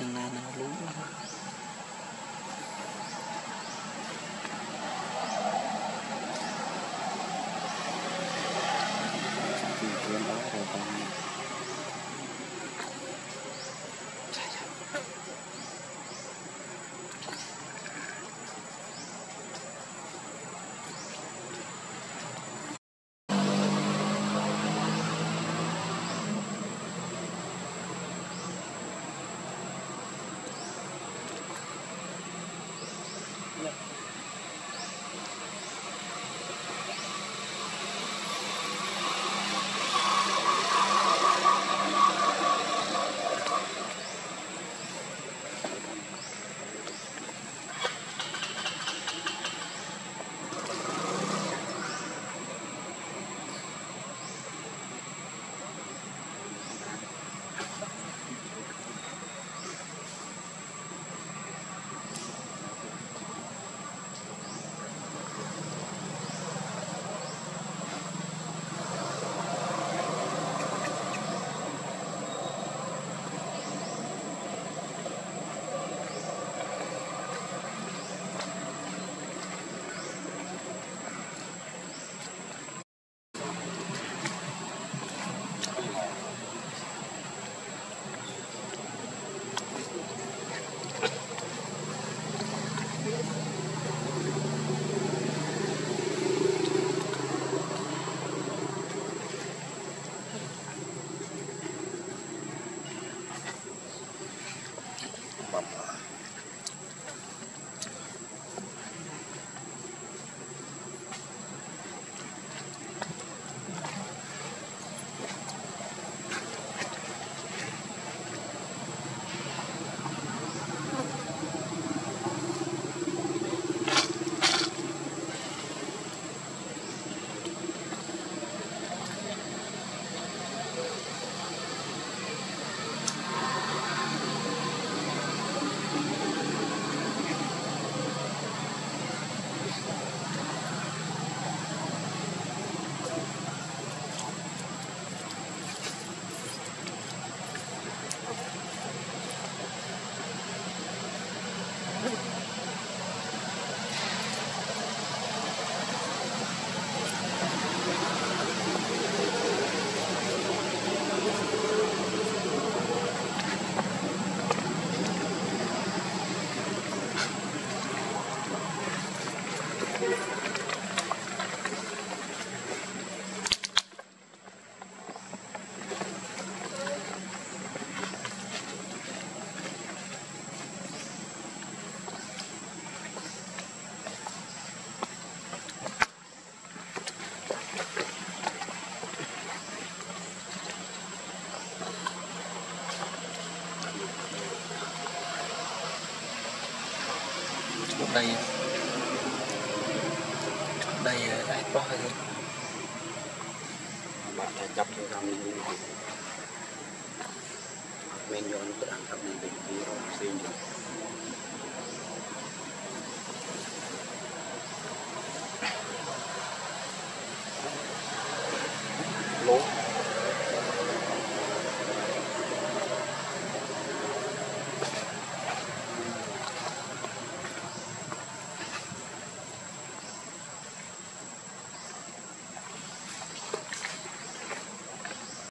chẳng là nào lú Thì chuyện đó rồi lúc đây trước đây ờ, đã quá hơn bạn đã chấp cho ra mình đúng không mình cho nó tự ăn thập mình bình tí rồi xin được